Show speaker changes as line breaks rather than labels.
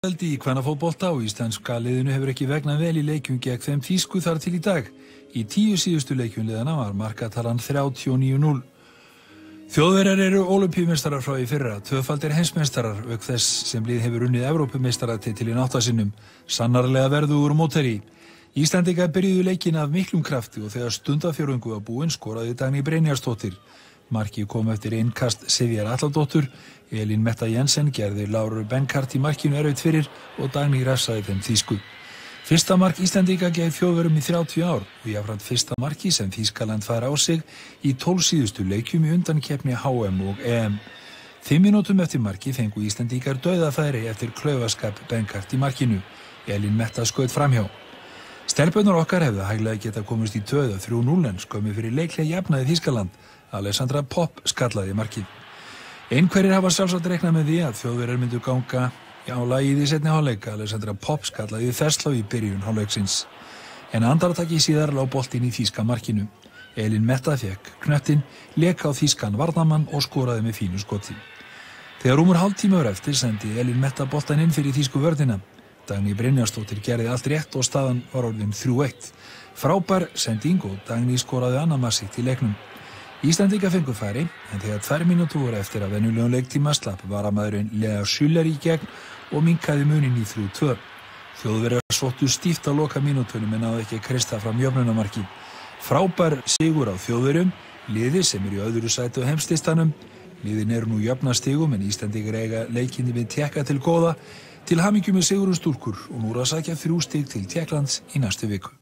Veldi í kvennafótbolta og íslenska liðinu hefur ekki vegnað vel í leikjum gegn þeim þýsku þar til í dag. Í tíu síðustu leikjum liðana var markatalan 39-0. Þjóðverjar eru olimpíumestarar frá í fyrra, tvöfaldir hensmestarar, auk þess sem lið hefur unnið Evrópumestaratitil í náttasinnum, sannarlega verðu úr móteri. Íslandika byrjuðu leikin af miklum krafti og þegar stundafjörungu var búinn skoraði Dagný Brynjarsdóttir. Marki kom eftir innkast Sivjar Alladóttur, Elin Metta Jensen gerði Láru Benkart í markinu erfitt fyrir og Dagný refsaði þeim þýsku. Fyrsta mark Íslandika geði þjóðverum í 30 ár og jáfnframt fyrsta marki sem Þýskaland fær á sig í 12 síðustu leikjum í undankefni HM og EM. Þim minútum eftir marki fengu Íslandikar döðafæri eftir klöfaskap Benkart í markinu. Elin Metta skoðt framhjá. Stelpunar okkar hefðu hæglega geta komist í töða 3-0 en skömmi fyrir leiklega jafnaði Þýskaland. Alessandra Popp skallaði markið. Einhverjir hafa sjálfsagt reiknað með því að þjóðverðar myndu ganga á lagið í setni háleika. Alessandra Popp skallaði þesslá í byrjun háleiksins. En andartakki síðar lág boltinn í Þýska markinu. Elin Metta fekk knöttin, leka á Þýskan varnamann og skoraði með fínu skoti. Þegar umur hálf tímaur eftir sendi Elin Metta boltan inn fyrir Þýsku vördina. Dagný Brynjarstóttir gerði allt rétt og staðan var orðin 3-1. Frábær sending og Dagný skoraði annar massitt í leiknum. Íslandika fengur færi, en þegar tvær mínútu voru eftir að venjulegum leiktíma slapp var að maðurinn Lea Schüller í gegn og minkaði munin í 3-2. Þjóðverðar svottu stíft á loka mínútunum en náðu ekki að kristja fram jöfnunamarki. Frábær sigur á þjóðverðum, liði sem er í öðru sætu heimstistanum. Liðin eru nú jöfnastigum en Íslandikar eiga leikinni við tekka til góða til hamingjum með Sigurun Stúrkur og nú er að sækja þrjú stig til Tjekklands í næstu viku.